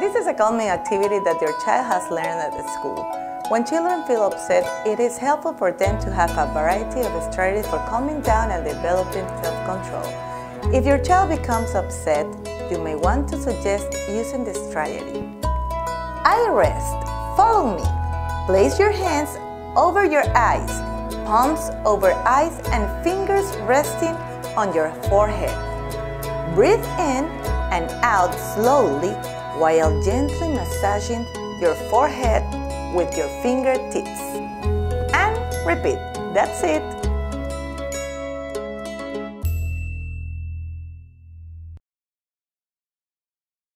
This is a calming activity that your child has learned at the school. When children feel upset, it is helpful for them to have a variety of strategies for calming down and developing self-control. If your child becomes upset, you may want to suggest using this strategy. Eye rest. Follow me. Place your hands over your eyes, palms over eyes and fingers resting on your forehead. Breathe in and out slowly while gently massaging your forehead with your fingertips. And repeat, that's it.